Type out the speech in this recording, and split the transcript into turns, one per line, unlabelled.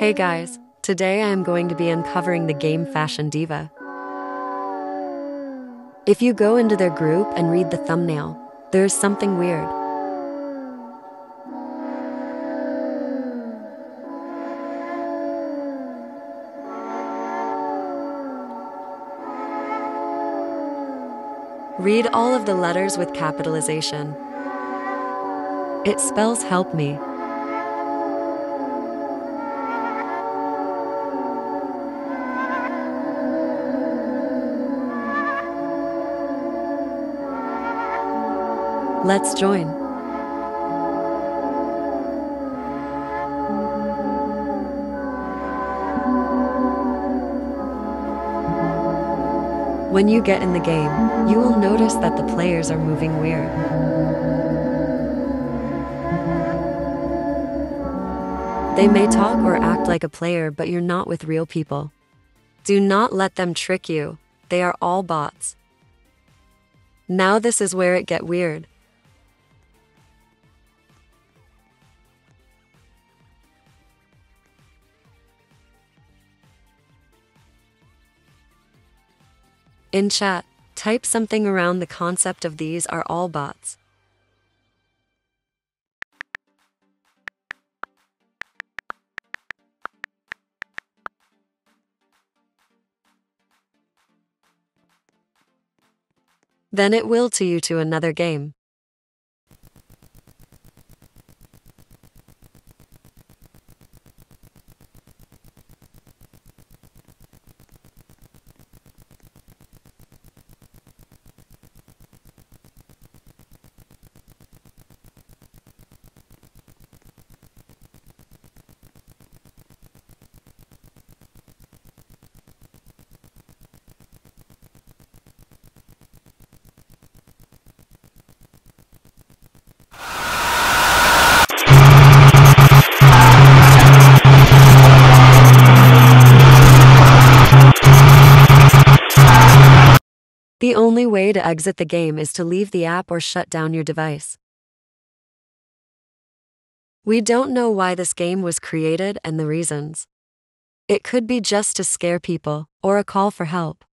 Hey guys, today I am going to be uncovering the game Fashion Diva. If you go into their group and read the thumbnail, there is something weird. Read all of the letters with capitalization. It spells help me. Let's join. When you get in the game, you will notice that the players are moving weird. They may talk or act like a player, but you're not with real people. Do not let them trick you. They are all bots. Now this is where it get weird. In chat, type something around the concept of these are all bots. Then it will to you to another game. The only way to exit the game is to leave the app or shut down your device. We don't know why this game was created and the reasons. It could be just to scare people or a call for help.